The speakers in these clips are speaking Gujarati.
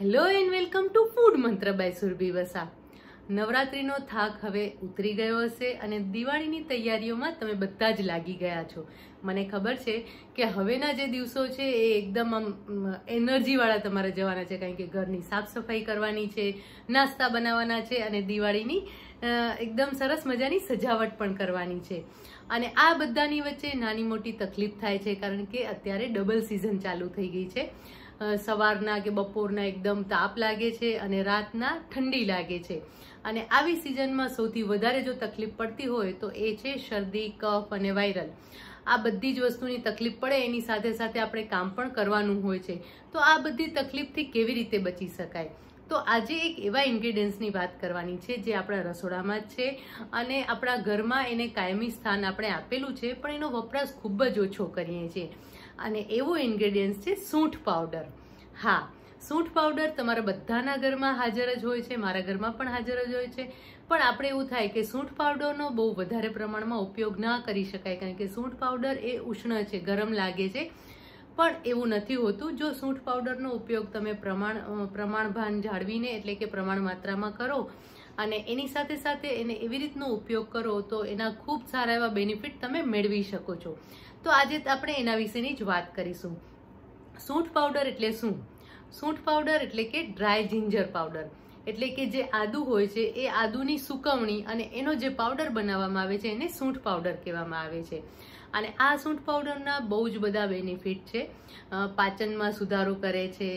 Hello and welcome to food Mantra by Surbhi Vasa નવરાત્રિનો થાક હવે ઉતરી ગયો હશે અને દિવાળીની તૈયારીઓમાં તમે બધા જ લાગી ગયા છો. મને ખબર છે કે હવેના જે દિવસો છે એ એકદમ આમ એનર્જીવાળા તમારે જવાના છે, કારણ કે ઘરની સાફ સફાઈ કરવાની છે, નાસ્તા બનાવવાના છે અને દિવાળીની એકદમ સરસ મજાની સજાવટ પણ કરવાની છે. અને આ બધાની વચ્ચે નાની મોટી તકલીફ થાય છે, કારણ કે અત્યારે ડબલ સિઝન ચાલુ થઈ ગઈ છે. સવારના કે બપોરના એકદમ તાપ લાગે છે અને રાતના ઠંડી લાગે છે. અને આવી સિઝનમાં સૌથી વધારે જો તકલીફ પડતી હોય તો એ છે શરદી, કફ અને વાયરલ. આ બધી જ વસ્તુની તકલીફ પડે એની સાથે સાથે આપણે કામ પણ કરવાનું હોય છે. તો આ બધી તકલીફથી કેવી રીતે બચી શકાય? તો આજે એક એવા ઇન્ગ્રીડિયન્ટ્સની વાત કરવાની છે જે આપણા રસોડામાં જ છે અને આપણા ઘરમાં એને કાયમી સ્થાન આપણે આપેલું છે, પણ એનો વપરાશ ખૂબ જ ઓછો કરીએ છીએ. અને એવું ઇન્ગ્રીડિયન્ટ્સ છે સૂંઠ પાવડર હા, સૂંઠ પાવડર તમારા બધાના ઘરમાં હાજર જ હોય છે, મારા ઘરમાં પણ હાજર જ હોય છે. પણ આપણે એવું થાય કે સૂંઠ પાવડરનો બહુ વધારે પ્રમાણમાં ઉપયોગ ના કરી શકાય, કારણ કે સૂંઠ પાવડર એ ઉષ્ણ છે, ગરમ લાગે છે. પણ એવું નથી હોતું. જો સૂંઠ પાવડરનો ઉપયોગ તમે પ્રમાણ પ્રમાણભાન જાળવીને એટલે કે પ્રમાણ માત્રામાં કરો અને એની સાથે સાથે એને એવી રીતનો ઉપયોગ કરો તો એના ખૂબ સારા એવા બેનિફિટ તમે મેળવી શકો છો. તો આજે આપણે એના વિશેની જ વાત કરીશું. સૂંઠ પાવડર એટલે શું? સૂંઠ પાવડર એટલે કે ડ્રાય જિંજર પાવડર એટલે કે જે આદુ હોય છે, એ આદુની સુકવણી અને એનો જે પાવડર બનાવવામાં આવે છે એને સૂંઠ પાવડર કહેવામાં આવે છે. અને આ સૂંઠ પાવડરના બહુ જ બધા બેનિફિટ છે. પાચનમાં સુધારો કરે છે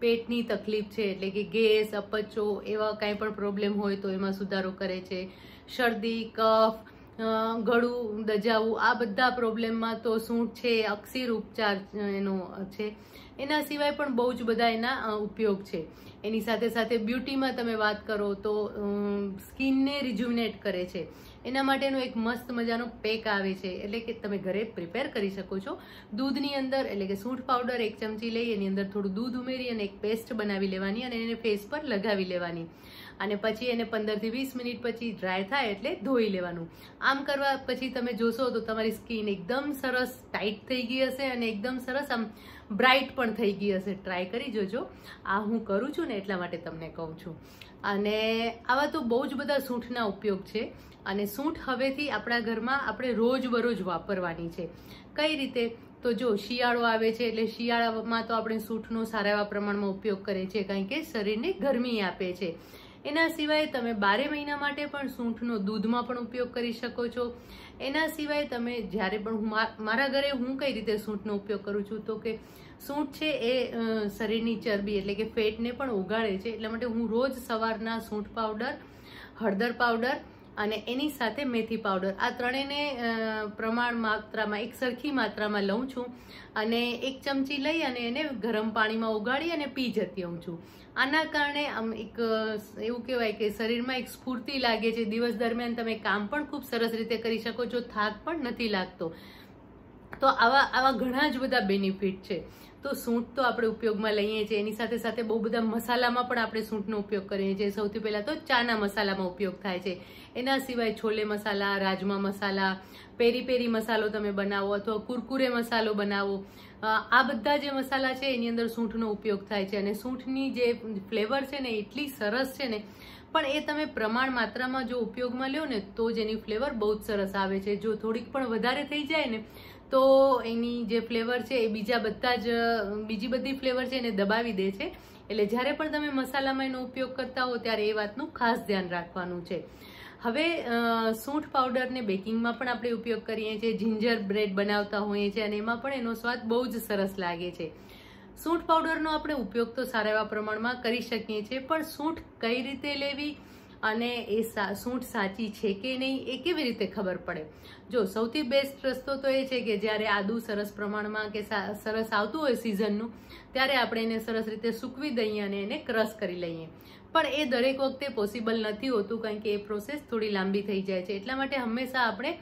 પેટની તકલીફ છે, એટલે કે ગેસ, અપચો એવા કાંઈ પણ પ્રોબ્લેમ હોય તો એમાં સુધારો કરે છે. શરદી, કફ ગળું, દજાવું, આ બધા પ્રોબ્લેમમાં તો સૂંઠ છે, અક્ષીર ઉપચાર એનો છે. એના સિવાય પણ બહુ જ બધા એના ઉપયોગ છે. એની સાથે સાથે બ્યુટીમાં તમે વાત કરો તો સ્કિનને રિજ્યુનેટ કરે છે. એના માટેનો એક મસ્ત મજાનો પેક આવે છે. એટલે કે તમે ઘરે પ્રિપેર કરી શકો છો. દૂધની અંદર, એટલે કે સૂંઠ પાવડર એક ચમચી લઈ, એની અંદર થોડું દૂધ ઉમેરી અને એક પેસ્ટ બનાવી લેવાની અને એને ફેસ પર લગાવી લેવાની. અને પછી એને પંદરથી વીસ મિનિટ પછી ડ્રાય થાય એટલે ધોઈ લેવાનું. આમ કરવા પછી તમે જોશો તો તમારી સ્કિન એકદમ સરસ ટાઈટ થઈ ગઈ હશે અને એકદમ સરસ આમ બ્રાઇટ પણ થઈ ગઈ હશે. ટ્રાય કરી જોજો. આ હું કરું છું ને એટલા માટે તમને કહું છું. અને આવા તો બહુ જ બધા સૂંઠના ઉપયોગ છે. અને સૂંઠ હવેથી આપણા ઘરમાં આપણે રોજ બરોજ વાપરવાની છે. કઈ રીતે? તો જો શિયાળો આવે છે એટલે શિયાળામાં તો આપણે સૂંઠનો સારા એવા પ્રમાણમાં ઉપયોગ કરીએ છીએ. કારણ કે શરીરને ગરમી આપે છે. એના સિવાય તમે બારે મહિના માટે પણ સૂંઠનો દૂધમાં પણ ઉપયોગ કરી શકો છો. એના સિવાય તમે જ્યારે પણ હું મારા ઘરે હું કઈ રીતે સૂંઠનો ઉપયોગ કરું છું તો કે સૂંઠ છે એ શરીરની ચરબી એટલે કે ફેટને પણ ઉગાડે છે. એટલા માટે હું રોજ સવારના સૂંઠ પાવડર, હળદર પાવડર અને એની સાથે મેથી પાવડર. આ ત્રણેયને પ્રમાણ માત્રામાં, એક સરખી માત્રામાં લઉં છું અને એક ચમચી લઈ અને એને ગરમ પાણીમાં ઉગાડી અને પી જતી હોઉં છું. આના કારણે આમ એક એવું કહેવાય કે શરીરમાં એક સ્ફૂર્તિ લાગે છે. દિવસ દરમિયાન તમે કામ પણ ખૂબ સરસ રીતે કરી શકો છો થાક પણ નથી લાગતો. તો આવા આવા ઘણા જ બધા બેનિફિટ છે. તો સૂંઠ તો આપણે ઉપયોગમાં લઈએ છીએ. એની સાથે સાથે બહુ બધા મસાલામાં પણ આપણે સૂંઠનો ઉપયોગ કરીએ છીએ. સૌથી પહેલાં તો ચાના મસાલામાં ઉપયોગ થાય છે. એના સિવાય છોલે મસાલા, રાજમા મસાલા, પેરી પેરી મસાલો તમે બનાવો અથવા કુરકુરે મસાલો બનાવો. આ બધા જે મસાલા છે એની અંદર સૂંઠનો ઉપયોગ થાય છે. અને સૂંઠની જે ફ્લેવર છે ને, એટલી સરસ છે ને, પણ એ તમે પ્રમાણ માત્રામાં જો ઉપયોગમાં લ્યો ને, તો જ એની ફ્લેવર બહુ જ સરસ આવે છે. જો થોડીક પણ વધારે થઈ જાય ને તો એની જે ફ્લેવર છે એ બીજા બધા જ, બીજી બધી ફ્લેવર છે એને દબાવી દે છે. એટલે જ્યારે પણ તમે મસાલામાં એનો ઉપયોગ કરતા હો ત્યારે એ વાતનું ખાસ ધ્યાન રાખવાનું છે. હવે સૂંઠ પાવડરને બેકિંગમાં પણ આપણે ઉપયોગ કરીએ છીએ. જિંજર બ્રેડ બનાવતા હોઈએ છીએ અને એમાં પણ એનો સ્વાદ બહુ જ સરસ લાગે છે. સૂંઠ પાવડરનો આપણે ઉપયોગ તો સારા એવા પ્રમાણમાં કરી શકીએ છીએ, પણ સૂંઠ કઈ રીતે લેવી? અને એ સૂંઠ સાચી છે કે નહીં એ કેવી રીતે ખબર પડે? જો, સૌથી બેસ્ટ રસ્તો તો એ છે કે જ્યારે આદુ સરસ પ્રમાણમાં કે સરસ આવતું હોય સિઝનનું ત્યારે આપણે એને સરસ રીતે સૂકવી દઈએ અને એને ક્રશ કરી લઈએ. પણ એ દરેક વખતે પોસિબલ નથી હોતું કારણ કે એ પ્રોસેસ થોડી લાંબી થઈ જાય છે. એટલા માટે હંમેશા આપણે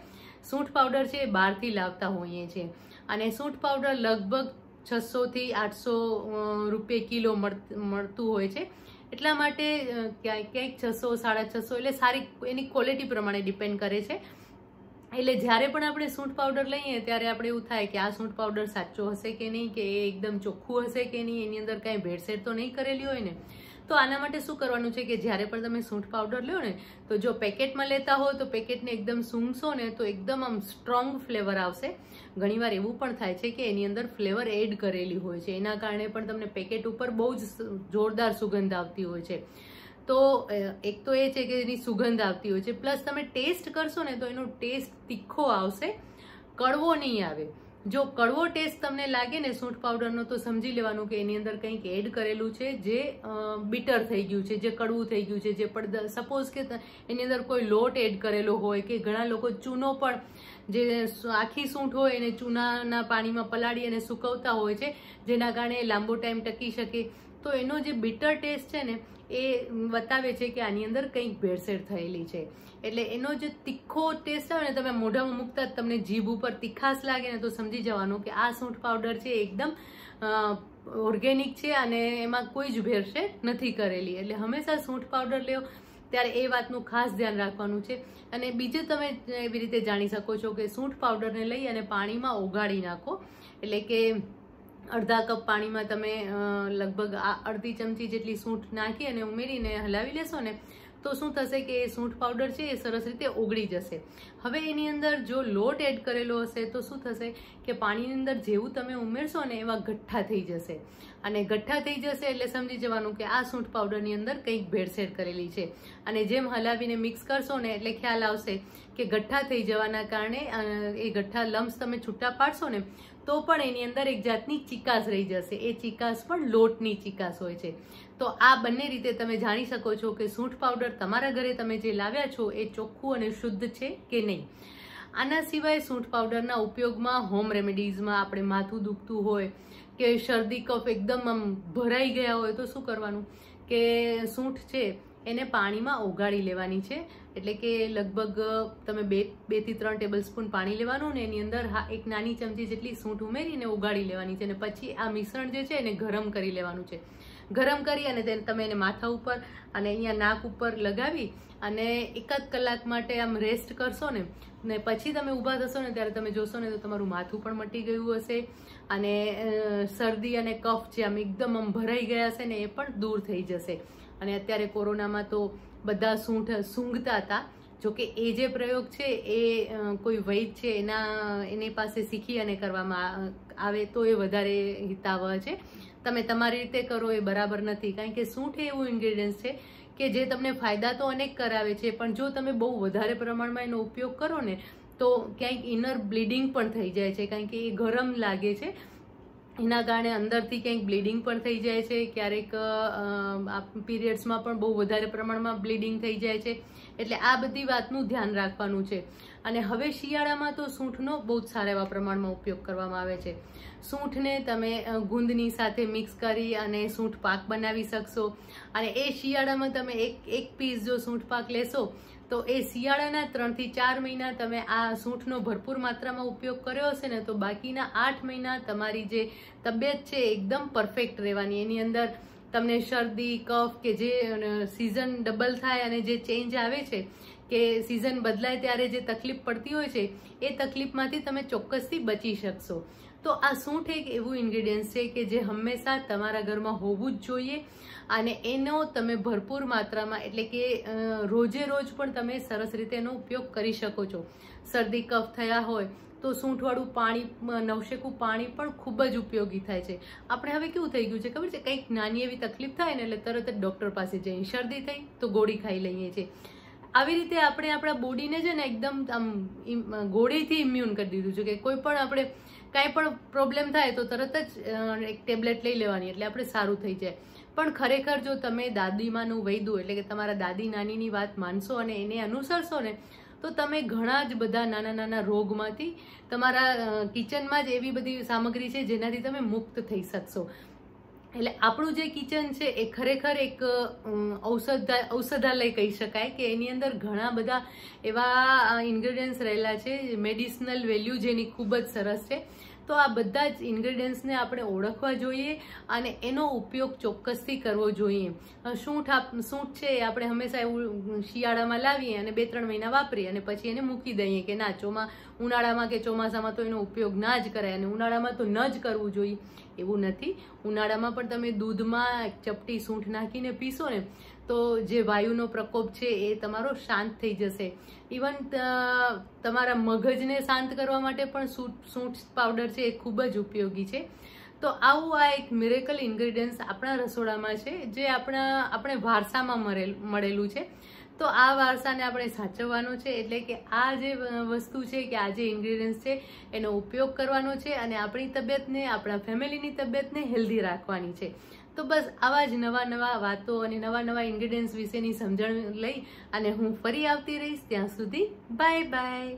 સૂંઠ પાવડર છે એ બહારથી લાવતા હોઈએ છીએ. અને સૂંઠ પાવડર લગભગ છસોથી આઠસો રૂપિયા કિલો મળ- મળતું હોય છે. એટલા માટે ક્યાંય ક્યાંક છસો, સાડા છસો, એટલે સારી એની ક્વોલિટી પ્રમાણે ડિપેન્ડ કરે છે. એટલે જ્યારે પણ આપણે સૂંઠ પાવડર લઈએ, ત્યારે આપણે એવું થાય કે આ સૂંઠ પાવડર સાચો હશે કે નહીં, કે એ એકદમ ચોખ્ખું હશે કે નહીં, એની અંદર કાંઈ ભેળસેળ તો નહીં કરેલી હોય ને? તો આના માટે શું કરવાનું છે કે જ્યારે પણ તમે સૂંઠ પાવડર લો ને, તો જો પેકેટમાં લેતા હો, તો પેકેટને એકદમ સૂંઘશો ને, તો એકદમ આમ સ્ટ્રોંગ ફ્લેવર આવશે. ઘણીવાર એવું પણ થાય છે કે એની અંદર ફ્લેવર એડ કરેલી હોય છે. એના કારણે પણ તમને પેકેટ ઉપર બહુ જ જોરદાર સુગંધ આવતી હોય છે. તો એક તો એ છે કે એની સુગંધ આવતી હોય છે. પ્લસ તમે ટેસ્ટ કરશો ને, તો એનો ટેસ્ટ તીખો આવશે. કડવો નહીં આવે. જો કડવો ટેસ્ટ તમને લાગે ને સૂંઠ પાવડરનો, તો સમજી લેવાનું કે એની અંદર કંઈક એડ કરેલું છે જે બીટર થઈ ગયું છે, જે કડવું થઈ ગયું છે, જે પણ સપોઝ કે એની અંદર કોઈ લોટ એડ કરેલો હોય કે ઘણા લોકો ચૂનો પણ, જે આખી સૂંઠ હોય એને ચૂનાના પાણીમાં પલાળી અને સુકવતા હોય છે, જેના કારણે લાંબો ટાઈમ ટકી શકે. તો એનો જે બીટર ટેસ્ટ છે ને, એ બતાવે છે કે આની અંદર કંઈક ભેળસેળ થયેલી છે. એટલે એનો જે તીખો ટેસ્ટ આવે ને, તમે મોઢામાં મૂકતા જ તમને જીભ ઉપર તીખાશ લાગે ને, તો સમજી જવાનું કે આ સૂંઠ પાવડર છે એકદમ ઓર્ગેનિક છે અને એમાં કોઈ જ ભેળસેળ નથી કરેલી. એટલે હંમેશા સૂંઠ પાવડર લ્યો, ત્યારે એ વાતનું ખાસ ધ્યાન રાખવાનું છે. અને બીજું તમે એવી રીતે જાણી શકો છો કે સૂંઠ પાવડરને લઈ અને પાણીમાં ઓગાળી નાખો. એટલે કે અડધા કપ પાણીમાં તમે લગભગ આ અડધી ચમચી જેટલી સૂંઠ નાખી અને ઉમેરીને હલાવી લેશો ને તો શું થશે કે એ સૂંઠ પાવડર છે એ સરસ રીતે ઓગળી જશે. હવે એની અંદર જો લોટ એડ કરેલો હશે તો શું થશે કે પાણીની અંદર જેવું તમે ઉમેરશો ને એવા ગઠ્ઠા થઈ જશે. અને ગઠ્ઠા થઈ જશે એટલે સમજી જવાનું કે આ સૂંઠ પાવડરની અંદર કંઈક ભેળસેળ કરેલી છે. અને જેમ હલાવીને મિક્સ કરશો ને એટલે ખ્યાલ આવશે કે ગઠ્ઠા થઈ જવાના કારણે એ ગઠ્ઠા લમ્સ તમે છૂટા પાડશો ને તો પણ એની અંદર એક જાતની ચિકાસ રહી જશે. એ ચિકાસ પણ લોટની ચિકાસ હોય છે. તો આ બંને રીતે તમે જાણી શકો છો કે સૂંઠ પાવડર તમારા ઘરે તમે જે લાવ્યા છો એ ચોખ્ખું અને શુદ્ધ છે કે નહીં. આના સિવાય સૂંઠ પાવડરના ઉપયોગમાં હોમ રેમેડીઝમાં આપણે માથું દુખતું હોય કે શરદી, કફ એકદમ આમ ભરાઈ ગયા હોય તો શું કરવાનું? કે સૂંઠ છે એને પાણીમાં ઓગાળી લેવાની છે. એટલે કે લગભગ તમે બે બેથી ત્રણ ટેબલ સ્પૂન પાણી લેવાનું ને એની અંદર હા, એક નાની ચમચી જેટલી સૂંઠ ઉમેરીને ઓગાળી લેવાની છે. અને પછી આ મિશ્રણ જે છે એને ગરમ કરી લેવાનું છે. ગરમ કરી અને તમે એને માથા ઉપર અને અહીંયા નાક ઉપર લગાવી અને એકાદ કલાક માટે આમ રેસ્ટ કરશો ને ને પછી તમે ઊભા થશો ને ત્યારે તમે જોશો ને તો તમારું માથું પણ મટી ગયું હશે અને શરદી અને કફ જે આમ એકદમ આમ ભરાઈ ગયા હશે ને એ પણ દૂર થઈ જશે. અને અત્યારે કોરોનામાં તો બધા સૂંઠ, સૂંઘતા હતા. જોકે એ જે પ્રયોગ છે એ કોઈ વૈદ છે એના, એની પાસે શીખી અને કરવામાં આવે તો એ વધારે હિતાવહ છે. તમે તમારી રીતે કરો એ બરાબર નથી. કારણ કે સૂંઠ એવું ઇન્ગ્રેડિયન્ટ્સ છે કે જે તમને ફાયદા તો અનેક કરાવે છે, પણ જો તમે બહુ વધારે પ્રમાણમાં એનો ઉપયોગ કરો ને, તો ક્યાંક ઇનર બ્લીડિંગ પણ થઈ જાય છે. કારણ કે એ ગરમ લાગે છે. એના કારણે અંદરથી ક્યાંક બ્લીડિંગ પણ થઈ જાય છે. ક્યારેક પીરિયડ્સમાં પણ બહુ વધારે પ્રમાણમાં બ્લીડિંગ થઈ જાય છે. એટલે આ બધી વાતનું ધ્યાન રાખવાનું છે. અને હવે શિયાળામાં તો સૂંઠનો બહુ જ સારા એવા પ્રમાણમાં ઉપયોગ કરવામાં આવે છે. સૂંઠને તમે ગુંદની સાથે મિક્સ કરી અને સૂંઠ પાક બનાવી શકશો. અને એ શિયાળામાં તમે એક એક પીસ જો સૂંઠ પાક લેશો, તો એ શિયાળાના ત્રણથી ચાર મહિના તમે આ સૂંઠનો ભરપૂર માત્રામાં ઉપયોગ કર્યો હશે ને, તો બાકીના આઠ મહિના તમારી જે તબિયત છે એકદમ પરફેક્ટ રહેવાની. એની અંદર તમને શરદી, કફ કે જે સિઝન ડબલ થાય અને જે ચેન્જ આવે છે કે સિઝન બદલાય ત્યારે જે તકલીફ પડતી હોય છે, એ તકલીફમાંથી તમે ચોક્કસથી બચી શકશો. તો આ સૂંઠ એક એવું ઇન્ગ્રીડિયન્ટ છે કે જે હંમેશા તમારા ઘરમાં હોવું જ જોઈએ અને એનો તમે ભરપૂર માત્રામાં એટલે કે રોજે રોજ પણ તમે સરસ રીતે એનો ઉપયોગ કરી શકો છો. શરદી, કફ થયા હોય તો સૂંઠવાળું પાણી નવશેકું પાણી પણ ખૂબ જ ઉપયોગી થાય છે. આપણે હવે કેવું થઈ ગયું છે ખબર છે? કંઈક નાની એવી તકલીફ થાય ને એટલે તરત જ ડૉક્ટર પાસે જઈએ શરદી થઈ તો ગોળી ખાઈ લઈએ છીએ. આવી રીતે આપણે આપણા બોડીને છે ને એકદમ આમ ગોળીથી ઇમ્યુન કરી દીધું છે કે કોઈ પણ આપણે કાંઈ પણ પ્રોબ્લેમ થાય તો તરત જ એક ટેબ્લેટ લઈ લેવાની એટલે આપણે સારું થઈ જાય. પણ ખરેખર જો તમે દાદીમાનું વૈદું એટલે કે તમારા દાદી નાનીની વાત માનશો અને એને અનુસરશો ને, તો તમે ઘણા જ બધા નાના નાના રોગમાંથી તમારા કિચનમાં જ એવી બધી સામગ્રી છે જેનાથી તમે મુક્ત થઈ શકશો. એટલે આપણું જે કિચન છે એ ખરેખર એક ઔષધ, ઔષધાલય કહી શકાય કે એની અંદર ઘણા બધા એવા ઇન્ગ્રેડિયન્ટ્સ રહેલા છે મેડિસિનલ વેલ્યુ જેની ખૂબ જ સરસ છે. તો આ બધા જ ઇન્ગ્રેડિયન્ટ્સને આપણે ઓળખવા જોઈએ અને એનો ઉપયોગ ચોક્કસથી કરવો જોઈએ. સૂંઠ સૂંઠ છે એ આપણે હંમેશા એવું શિયાળામાં લાવીએ અને બે ત્રણ મહિના વાપરીએ અને પછી એને મૂકી દઈએ કે ના, ચોમા, ઉનાળામાં કે ચોમાસામાં તો એનો ઉપયોગ ના જ કરાય અને ઉનાળામાં તો ન જ કરવું જોઈએ. એવું નથી. ઉનાળામાં પણ તમે દૂધમાં ચપટી સૂંઠ નાખીને પીશો ને, તો જે વાયુનો પ્રકોપ છે એ તમારો શાંત થઈ જશે. ઇવન તમારા મગજને શાંત કરવા માટે પણ સૂટ સૂંઠ પાવડર છે એ ખૂબ જ ઉપયોગી છે. તો આવું આ એક મિરેકલ ઇન્ગ્રીડિયન્ટ્સ આપણા રસોડામાં છે, જે આપણા, આપણે વારસામાં મળેલું છે. તો આ વારસાને આપણે સાચવવાનો છે, એટલે કે આ જે વસ્તુ છે કે આ જે ઇન્ગ્રીડિયન્ટ્સ છે, એનો ઉપયોગ કરવાનો છે અને આપણી તબિયતને, આપણા ફેમિલીની તબિયતને હેલ્ધી રાખવાની છે. તો બસ આવા જ નવા નવા વાતો અને નવા નવા ઇન્ગ્રીડિયન્ટ્સ વિશેની સમજણ લઈ અને હું ફરી આવતી રહીશ ત્યાં સુધી બાય બાય